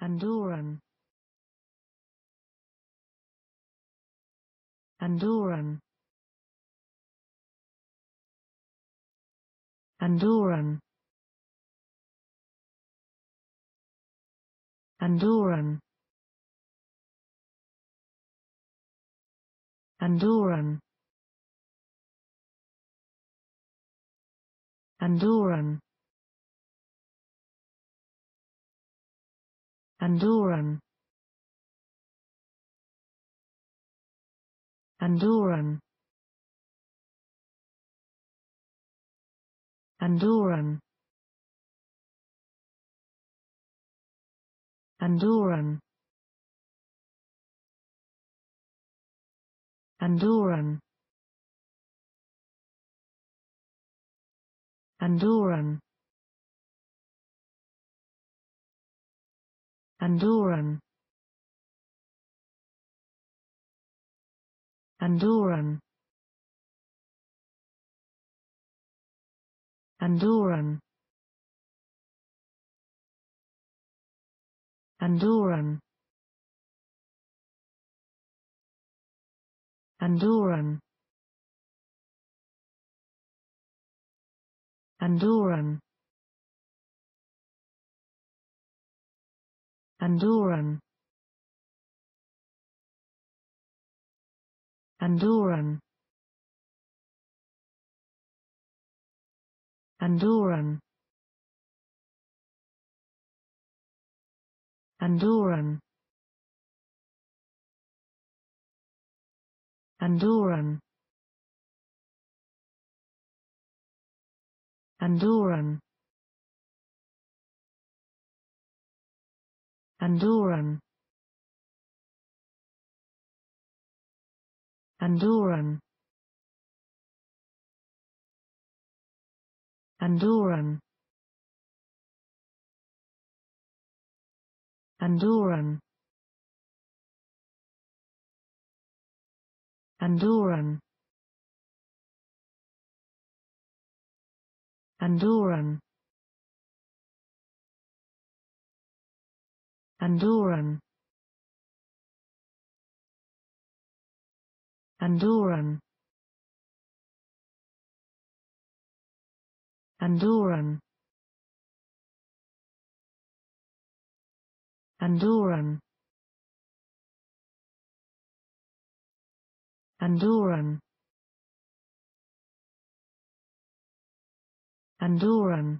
Andorran Andorran Andorran Andorran Andorran Andorran Andorran Andorran Andorran Andorran Andorran Andorran Andorran Andorran Andorran Andorran Andorran Andorran Andorran Andorran Andorran Andorran Andorran Andorran Andorran Andorran Andorran Andorran Andorran Andorran Andorran Andorran Andorran Andorran Andorran Andorran